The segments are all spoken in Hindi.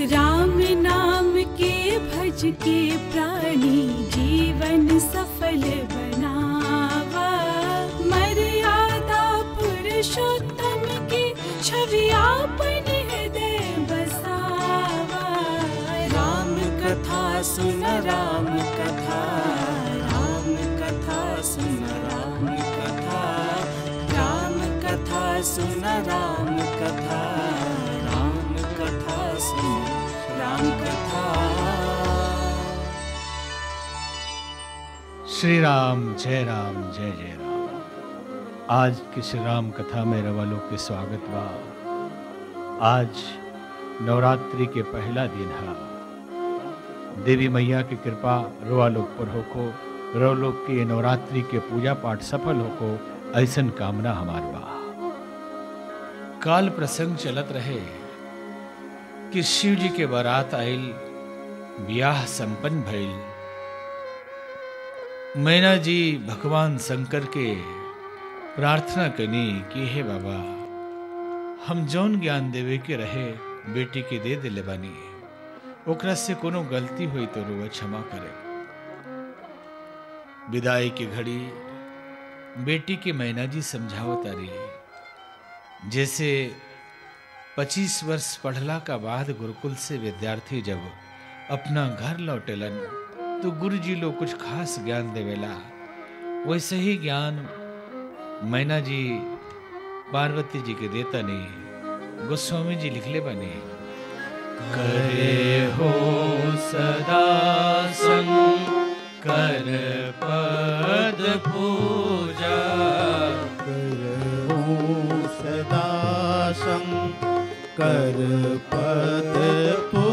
राम नाम के भज के प्राणी जीवन सफल बनावा। मर्यादा पुरुषोत्तम की छवि आपन हृदय बसावा। राम कथा सुन, राम कथा राम कथा सुन, राम कथा राम कथा सुन, राम कथा। श्री राम जय राम, जय जय राम। आज की श्री राम कथा में रवालों के स्वागत बा आज नवरात्रि के पहला दिन है। देवी मैया की कृपा रोआ लोग पर होको रो लोग के नवरात्रि के पूजा पाठ सफल होको ऐसन कामना हमार बा काल प्रसंग चलत रहे कि शिव जी के बारात आइल ब्याह संपन्न भइल। मैना जी भगवान शंकर के प्रार्थना कनी कि हे बाबा। हम जौन ज्ञान देवे के रहे, बेटी के दे दिले बानी। ओकरा से कोनो गलती हुई तो रुआ क्षमा करे। विदाई की घड़ी, बेटी के मैना जी समझाओ तारी जैसे 25 वर्ष पढ़ला का बाद गुरुकुल से विद्यार्थी जब अपना घर लौटेलन तो गुरु जी लोग कुछ खास ज्ञान देवेला वैसे ही ज्ञान मैना जी, पार्वती जी के देता नहीं गोस्वामी जी लिखले बने। करे हो सदा संग, कर पद पूजा। करहूँ सदा शंकर पद पूजा।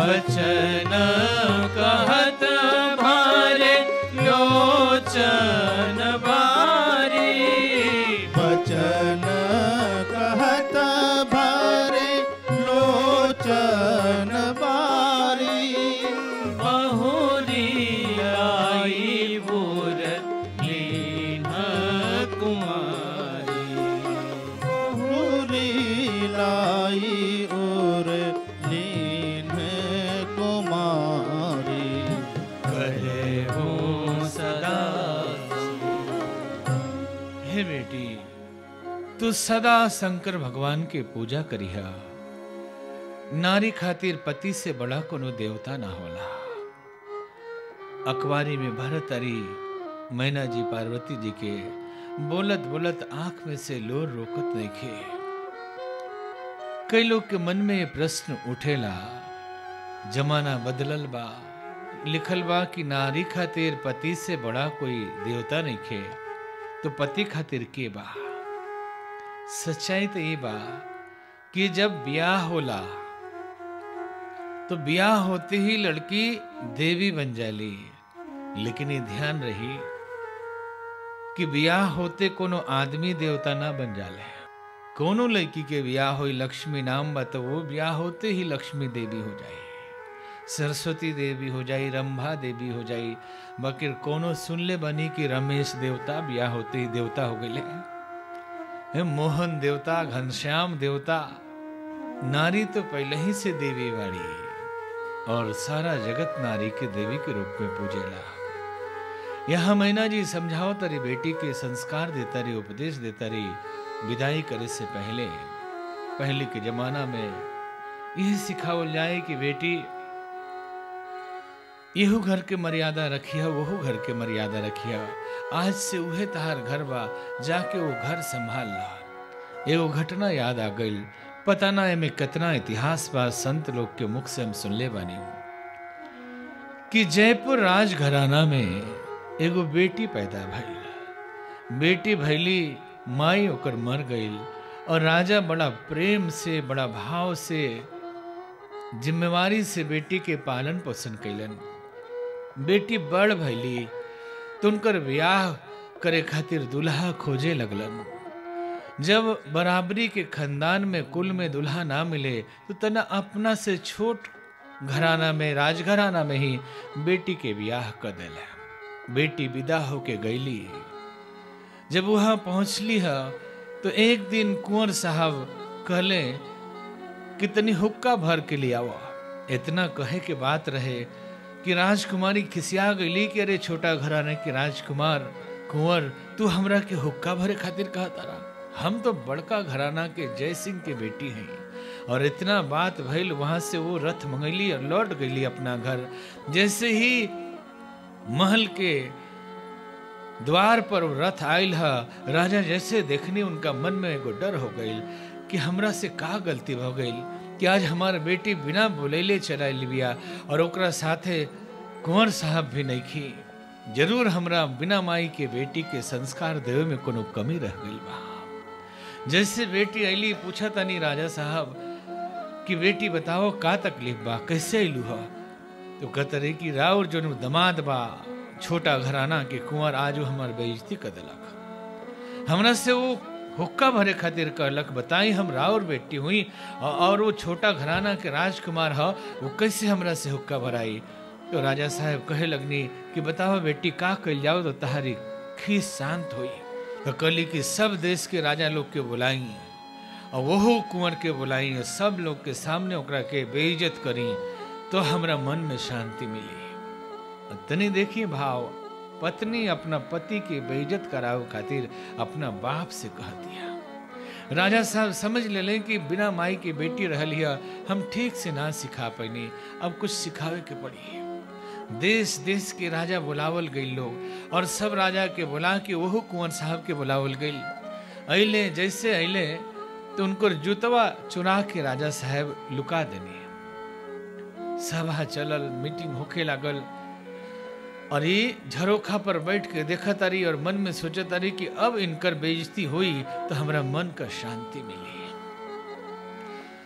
बचन सदा शंकर भगवान के पूजा करिहा नारी खातिर पति से बड़ा कोनो देवता ना होला। अखबारी में भरत अरी मैना जी पार्वती जी के बोलत बोलत आँख में से लोर रोकत नइखे कई लोग के मन में ये प्रश्न उठेला, जमाना बदलल बा, लिखल बा कि नारी खातिर पति से बड़ा कोई देवता नहीं खे तो पति खातिर के बा? सच्चाई तो ये बा कि जब ब्याह होला तो ब्याह होते ही लड़की देवी बन जाली। लेकिन ये ध्यान रही कि ब्याह होते कोनो आदमी देवता ना बन जाले। कोनो लड़की के ब्याह हो लक्ष्मी नाम बा तो वो ब्याह होते ही लक्ष्मी देवी हो जाए सरस्वती देवी हो जाई, रंभा देवी हो जाई बकिर कोनो सुन ले बनी कि रमेश देवता ब्याह होते ही देवता हो गए मोहन देवता, घनश्याम देवता, नारी तो पहले ही से देवी वाड़ी और सारा जगत नारी के देवी के रूप में पूजेला। यहाँ मैना जी समझाओ तरी बेटी के संस्कार देता रही उपदेश देता रही विदाई करे से पहले। पहले के जमाना में यह सिखावल जाए कि बेटी यहू घर के मर्यादा रखिया, वहू घर के मर्यादा रखिया। आज से उहे तहार घर बा, जाके वो घर संभाल ला। एगो घटना याद आ गई पता ना एमे कितना इतिहास बा, संत लोग के मुख से हम सुनले बानी। कि जयपुर राजघराना में एगो बेटी पैदा भइल। बेटी भैली माई ओकर मर गई और राजा बड़ा प्रेम से, बड़ा भाव से, जिम्मेवारी से बेटी के पालन पोषण कैलन बेटी बड़ भैली तो उनकर ब्याह करे खातिर दुल्हा खोजे लगलन जब बराबरी के खानदान में कुल में दुल्हा ना मिले तो तना अपना से छोट घराना में, राजघराना में ही बेटी के ब्याह कर दिले। बेटी विदा होके गईली। जब वहाँ पहुंचली है तो एक दिन कुंवर साहब कहले, कितनी हुक्का भर के लिए आवा इतना कहे के बात रहे कि राजकुमारी खिसिया गईली कि अरे छोटा घराने के राजकुमार कुंवर, तू हमरा के हुक्का भरे खातिर कहा तारा? हम तो बड़का घराना के जय सिंह के बेटी हैं। और इतना बात भइल, वहाँ से वो रथ मंगैली और लौट गईली अपना घर। जैसे ही महल के द्वार पर रथ आयल है, राजा जैसे देखने उनका मन में एगो डर हो गई कि हमरा से का गलती हो गई कि आज हमार बेटी बिना बोलेले चला लिबिया और ओकरा साथे कुंवर साहब भी नहीं खी ज़रूर हमरा बिना माई के बेटी के संस्कार देवे में कोनो कमी रह गई बा। जैसे बेटी अली पूछा तनी राजा साहब कि बेटी बताओ का तकलीफ़ बा, कैसे अइलू हा? तो कहते रही कि राउर जो दमाद बा, छोटा घराना के कुंवर आज हमार बेइज्जती कर दिलक। हमरा से वो हुक्का भरे खातिर कहलक, बताई हम राउर बेटी हुई और वो छोटा घराना के राजकुमार ह, वो कैसे हमरा से हुक्का भराई? तो राजा साहब कहे लगनी कि, बताओ बेटी, का कल जाओ तो तहारी खीस शांत हुई। तो कहली कि, सब देश के राजा लोग के बुलाई और वहू कुंवर के बुलाई, सब लोग के सामने ओकरा के बेइज्जत करी तो हमरा मन में शांति मिली। तनी देखिए भाव पत्नी अपना पति के बेइज्जत करावे खातिर अपना बाप से कह दिया। राजा साहब समझ ले लें कि बिना माई के बेटी रहल हिया हम ठीक से ना सिखा पैनी, अब कुछ सिखावे के पड़ी। देश देश के राजा बुलावल गई लोग, और सब राजा के बुला के वहू कुंवर साहब के बुलावल गई। अले जैसे अले तो उनको जूतवा चुरा के राजा साहब लुका देनी। सभा चलल, मीटिंग होके लागल और ये झरोखा पर बैठ के देखा तारी और मन में सोचा तारी कि अब इनकर बेइज्जती हुई तो हमरा मन का शांति मिली।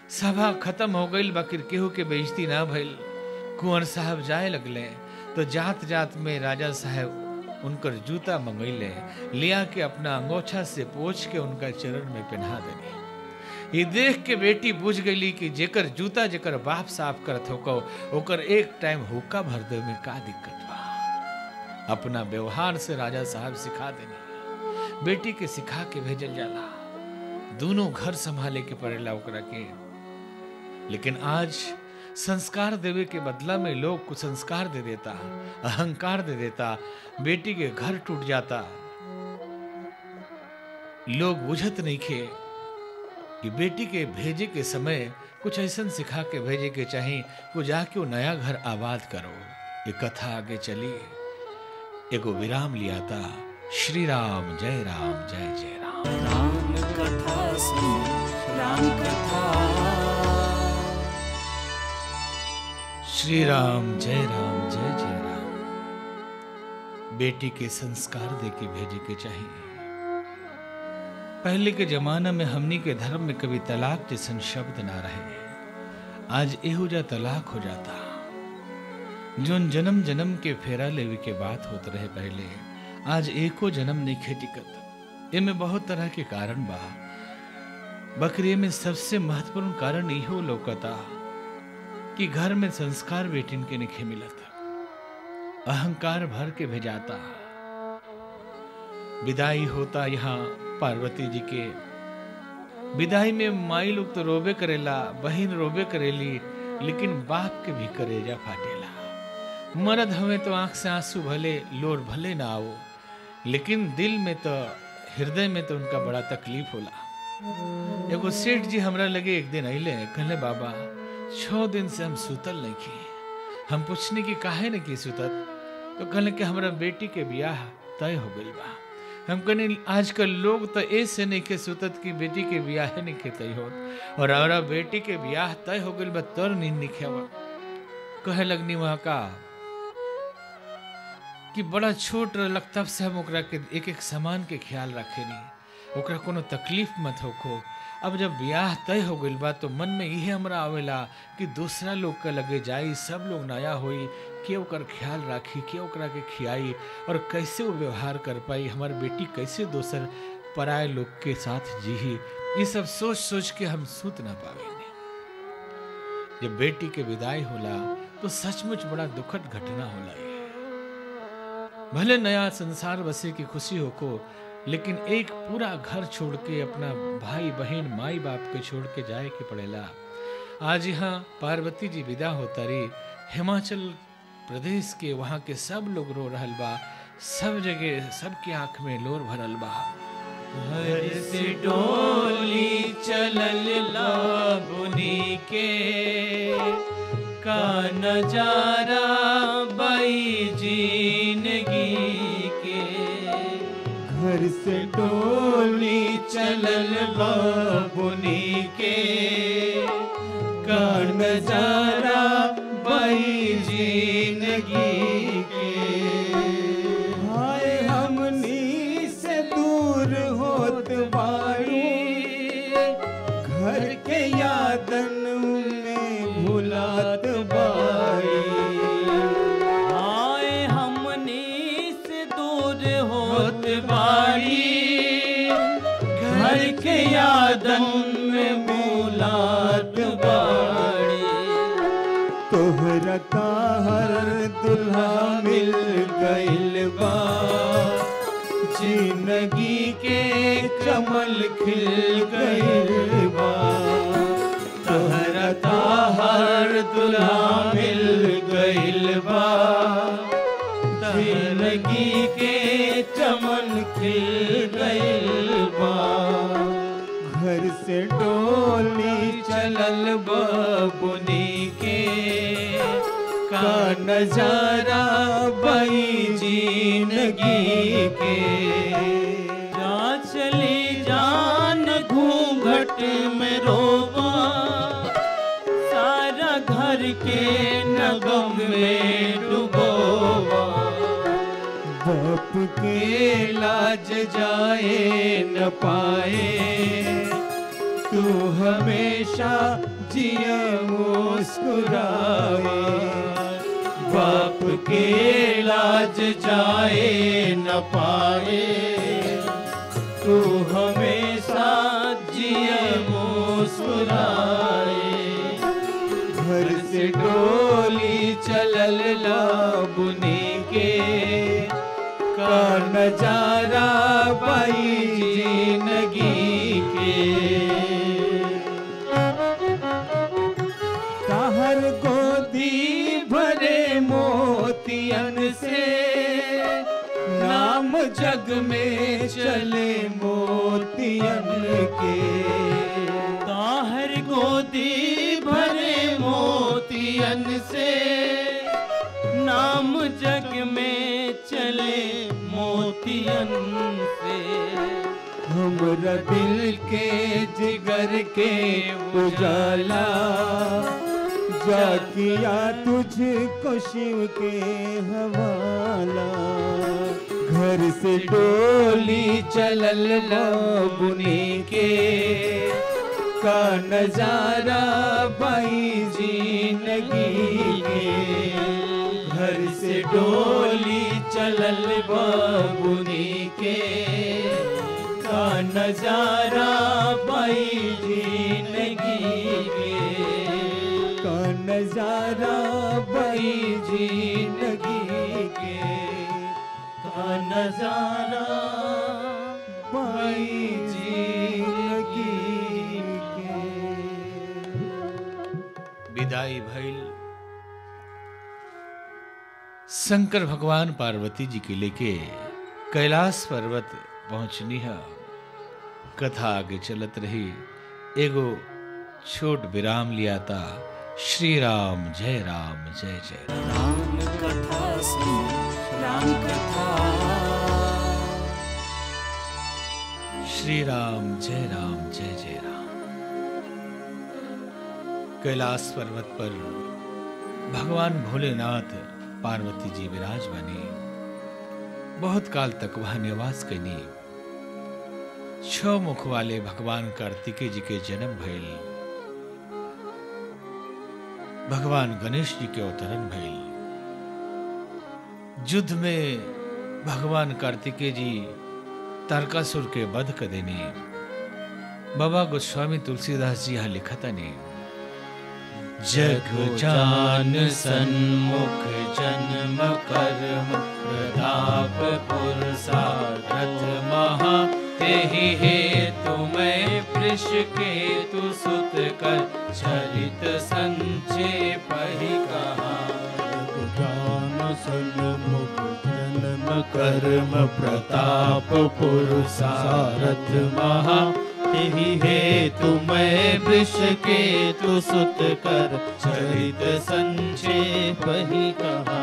सभा खत्म हो गई बाकी केहू के बेइज्जती ना भइल। कुंवर साहब जाए लगले तो जात जात में राजा साहब उनकर जूता मंगैले लिया के अपना अंगोछा से पोछ के उनका चरण में पहना देनी। ये देख के बेटी बुझ गई कि जेकर जूता जेकर बाप साफ़ करत हो ओकर एक टाइम हुक्का भर दे में का दिक्कत। अपना व्यवहार से राजा साहब सिखा देना, बेटी के सिखा के भेजल जाला दोनों घर संभाले के पड़ेला ओकरा के लेकिन आज संस्कार देवे के बदला में लोग कुछ संस्कार दे देता, अहंकार दे देता, बेटी के घर टूट जाता। लोग बुझत नहीं खे कि बेटी के भेजे के समय कुछ ऐसा सिखा के भेजे के चाहिए वो जाके वो नया घर आबाद करो। ये कथा आगे चली। एगो विराम लिया था। श्री राम जय राम जय जय राम। राम कथा सुनो राम कथा श्री राम जय राम जय जय राम। बेटी के संस्कार दे के भेजे के चाहिए। पहले के जमाना में हमनी के धर्म में कभी तलाक जैसन शब्द ना रहे। आज एहो जा तलाक हो जाता। जोन जन्म जन्म के फेरा लेवे के बात होत रहे पहले, आज एको जन्म नहीं खेटिकत एमे बहुत तरह के कारण बा। बकरी में सबसे महत्वपूर्ण कारण इहो लौकता कि घर में संस्कार बेटिन के निखे मिलत। अहंकार भर के भेजाता। विदाई होता यहाँ पार्वती जी के। विदाई में माई लोग तो रोबे करेला, बहन रोबे करेली, लेकिन बाप के भी करेजा फाटेला। मर्द हमें तो आँख से आँसू भले, लोर भले ना आओ। लेकिन दिल में तो हृदय में तो उनका बड़ा तकलीफ़ होला। एगो सेठ जी हमरा लगे एक दिन अइले, कहले, बाबा छह दिन से हम सुतल नहीं किए हम पूछने की काहे नहीं की सुतत? तो कहले कि हमरा बेटी के ब्याह तय हो गई बा। हम कहने, आजकल लोग तो ऐसे नहीं के सुतत की बेटी के ब्याह नहीं के तय हो और हमारा बेटी के ब्याह तय हो गई बा, तर नींद नहीं खेवा कहे लगनी वहाँ का कि बड़ा छोट रहलक तब से हम ओकरा के एक एक सामान के ख्याल रखेनी। ओकरा कोनो तकलीफ़ मत होको अब जब ब्याह तय हो गइल बा तो मन में इहे हमरा आवेला कि दूसरा लोग के लगे जाई, सब लोग नया होई, के ओकर ख्याल राखी, के ओकरा के खियाई, और कैसे वो व्यवहार कर पाई, हमार बेटी कैसे दोसर पराए लोग के साथ जीही ये सब सोच सोच के हम सूत ना पावेंगे जब बेटी के विदाई होला तो सचमुच बड़ा दुखद घटना होला भले नया संसार बसे की खुशी हो को, लेकिन एक पूरा घर छोड़ के अपना भाई, बहन, माई बाप के छोड़ के जाए के पड़ेला। आज यहाँ पार्वती जी विदा होता रही हिमाचल प्रदेश के वहाँ के सब लोग रो रहल बा, सब जगह, सबके आँख में लोर भरल बा। घर से डोली चलल लाबुनी के का नज़ारा बाई ज़िंदगी चलल बाबुनी के का नज़ारा बाई ज़िंदगी के। हाय हमनी से दूर होत बाड़ी, घर के यादन में भुलात बा ज़िंदगी के चमन खिल गइल बा। घर से डोली चलल बबुनी के। का नज़ारा बई ज़िंदगी के। जाए, न पाए। तू हमेशा जिया मुस्कुराए बाप के लाज जाए, न पाए। तू हमेशा जिया, मुस्कुराए। घर से डोली चलल लाबुनी के। का नज़ारा बाई ज़िंदगी के? कहर गोदी भरे मोतियन से, नाम जग में चले मोतियन के। ताहर गोदी भरे मोतियन से, नाम जग में चले मोतियन से। हमरा दिल के जिगर के उजाला जा किया तुझको शिव के हवाला। घर से डोली चलल बुनी के, का नज़ारा बाई ज़िंदगी घर से डोली चलल बाबुनी के। का नज़ारा बाई ज़िंदगी के का नज़ारा बाई ज़िंदगी के का नज़ारा बाई ज़िंदगी विदाई भइल शंकर भगवान पार्वती जी के लेके कैलाश पर्वत पहुंचनी है। कथा आगे चलत रही। एगो छोट विराम लिया था। श्री राम जय राम जय जय राम। राम कथा सुन राम कथा। श्री राम जय राम जय जय राम। कैलाश पर्वत पर भगवान भोलेनाथ पार्वती जी विराज बने बहुत काल तक वह निवास कनी छ मुख वाले भगवान कार्तिकेय जी के जन्म भइल। भगवान गणेश जी के अवतरण भइल। युद्ध में भगवान कार्तिकेय जी तारकासुर के वध कर देने बाबा गोस्वामी तुलसीदास जी यहाँ लिखता ने जग जान सन्मुख जन्म कर्म, प्रताप पुरसारथ महा। तेहि हे तुम्हें पृष के तु सुत कर चरित संक्षेप ही कहा। ज्ञान सन्मुख जन्म कर्म, प्रताप पुरुषारथ महा। तेहि हेतु मैं वृष के तु सुत कर चरित संक्षेप ही कहा।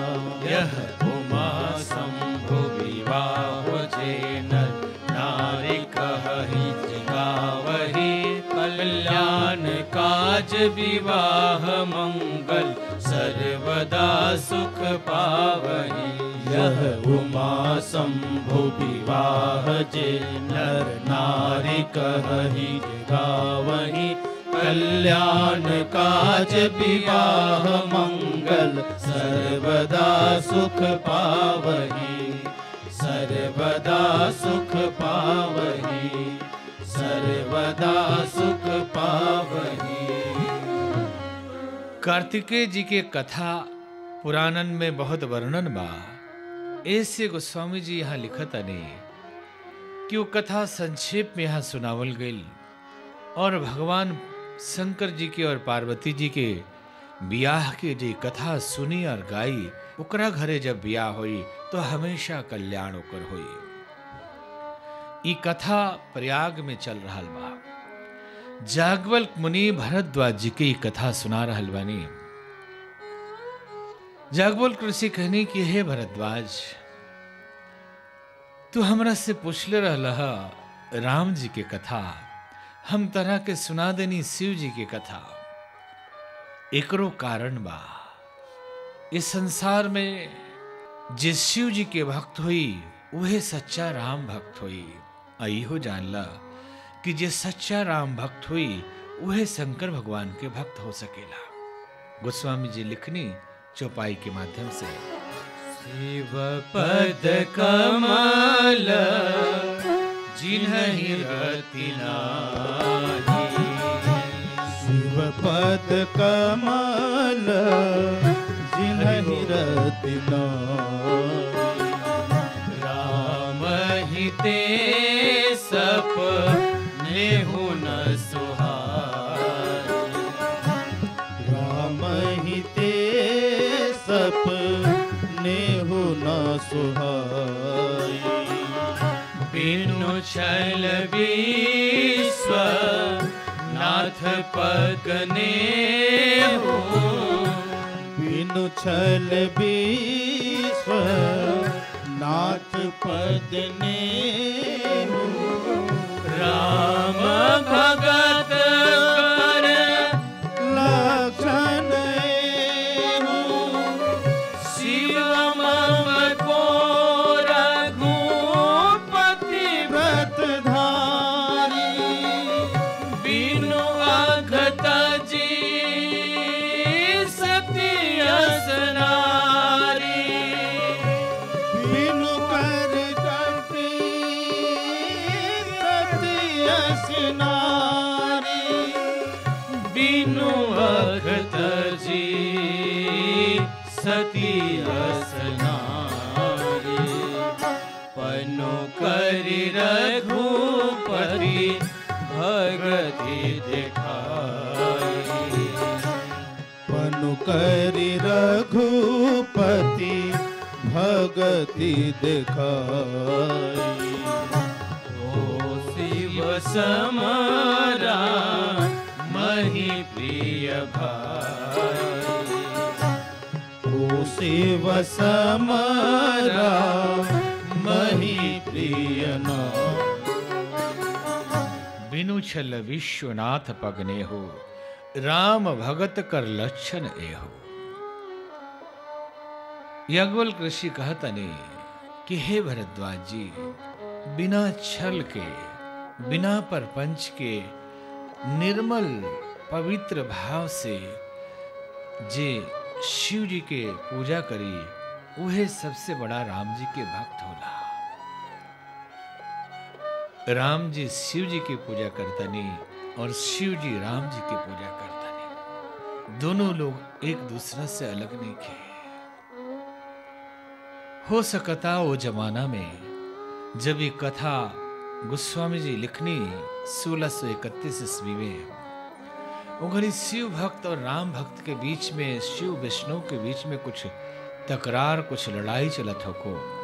यह उमा शंभु विवाह जे नर कहि गावही कल्याण काज विवाह मंगल, सर्वदा सुख पावही। यह उमा शंभु विवाह जे नर नारी कहि गावही। कल्याण काज विवाह मंगल, सर्वदा सुख पावही। सर्वदा सुख पावही। सर्वदा सुख पावही। कार्तिकेय जी के कथा पुराणन में बहुत वर्णन बा। ऐसे गोस्वामी जी यहाँ लिखत अने कि वो कथा संक्षेप में यहाँ सुनावल गई और भगवान शंकर जी के और पार्वती जी के ब्याह के जे कथा सुनी और गाई, ओकरा घरे जब बियाह हुई तो हमेशा कल्याण ओकर हुई। ई कथा प्रयाग में चल रहा बा। जागवल्क मुनि भरद्वाज जी की कथा सुना रहा बानी। जागवल्क कृषि कहनी कि, हे भरद्वाज, तू हमरा से पूछले रहल हा राम जी के कथा। हम तरह के सुना देनी शिव जी के कथा। एकरो कारण बा इस संसार में जिस शिव जी के भक्त हुई वह सच्चा राम भक्त हुई। आई हो जानला कि जे सच्चा राम भक्त हुई वह शंकर भगवान के भक्त हो सकेला। गोस्वामी जी लिखनी चौपाई के माध्यम से। शिव पद कमल जिन्हि शिव पद कमल जिन्हि रति राम ही ते सप नेहु न छल विश्व नाथ पगने हो। बिनु छल विश्व ने राम भगत पनु करि रघुपति भगति देखाई। ओ शिव समरा मही प्रिय भाई। ओ शिव समरा मही प्रिय नाम। बिनु छल विश्वनाथ पगने हो, राम भगत कर लक्षण ए हो। यज्ञवल ऋषि कहतने कि हे भरद्वाज जी, बिना छल के, बिना परपंच के, निर्मल पवित्र भाव से, जे शिव जी के पूजा करी वह सबसे बड़ा राम जी के भक्त होला। राम जी शिव जी की पूजा करता नहीं और शिव जी राम जी की पूजा करतनी दोनों लोग एक दूसरे से अलग नहीं थे। हो सकता वो जमाना में जब ये कथा गोस्वामी जी लिखनी सोलह सौ इकतीस ईस्वी में घड़ी शिव भक्त और राम भक्त के बीच में, शिव विष्णु के बीच में कुछ तकरार, कुछ लड़ाई चलत हो को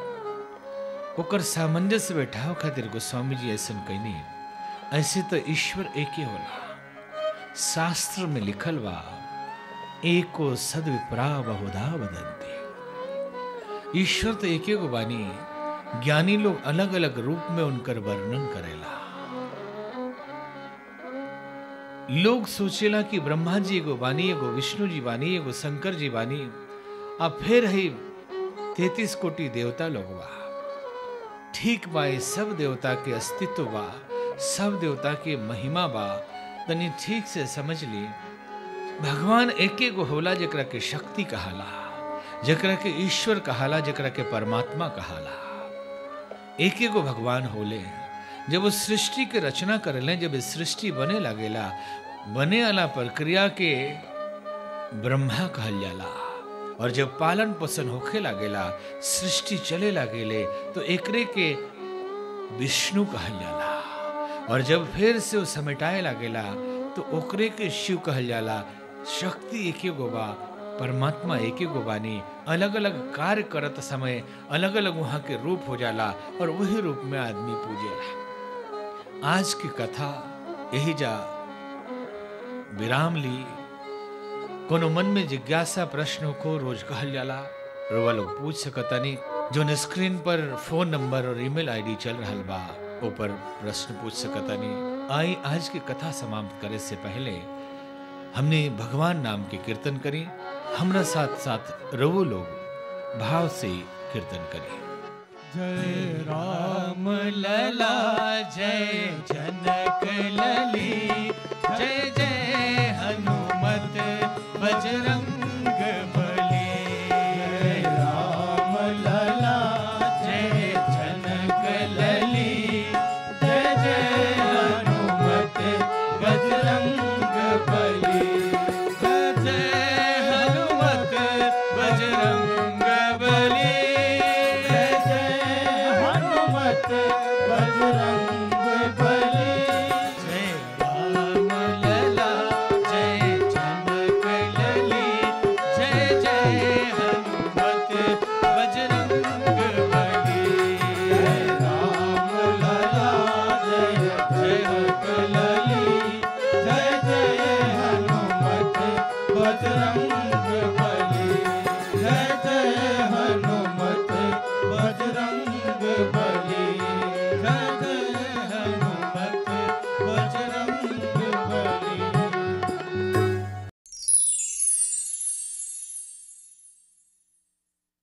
ओकर सामंजस्य बैठाव खातिर गोस्वामी जी ऐसा कहनी, ऐसे तो ईश्वर एक ही होला। शास्त्र में लिखल बा, एको सदविप्रा बहुधा वदंती। ईश्वर तो एक गो बानी, ज्ञानी लोग अलग अलग रूप में उनकर वर्णन करेला। लोग सोचेला कि ब्रह्मा जी एगो बानी, एगो विष्णु जी बानी, एगो शंकर जी बानी अब फिर है तैतीस कोटि देवता लोग बा। ठीक बा, ये सब देवता के अस्तित्व बा, सब देवता के महिमा बा। तनी ठीक से समझ ली। भगवान एक गो होला जकरा के शक्ति कहाला, जकरा के ईश्वर कहाला, जकरा के परमात्मा कहाला। एक गो भगवान होले। जब वो सृष्टि के रचना करेले, जब सृष्टि बने लगेला, बने वाला प्रक्रिया के ब्रह्मा कहल जाला। और जब पालन पोषण होखे लागेला, सृष्टि चले लागेले तो एकरे के विष्णु कहल जाला। और जब फिर से वो समेटाए लागेला तो ओकरे के शिव कहल जाला, शक्ति एक गो बा, परमात्मा एक गो बानी अलग अलग कार्य करत समय अलग अलग वहाँ के रूप हो जाला और वही रूप में आदमी पूजेला। आज की कथा यही जा विराम ली। कोनो मन में जिज्ञासा प्रश्नों को रोज कहल जाला। रोवा लोग पूछ सकतानी जो स्क्रीन पर फ़ोन नंबर और ईमेल आईडी चल रहा बा ऊपर प्रश्न पूछ सकतानी आई आज की कथा समाप्त करे से पहले हमने भगवान नाम के कीर्तन करी हमरा साथ साथ रवो लोग भाव से कीर्तन करी। जय राम लला जय जनक लली जय जय हनुमत बजरंग बली। राम लला जय जनक लली। जय जय हनुमत बजरंग बली। जय हनुमत बजरंग बली। जय हनुमत बजरंग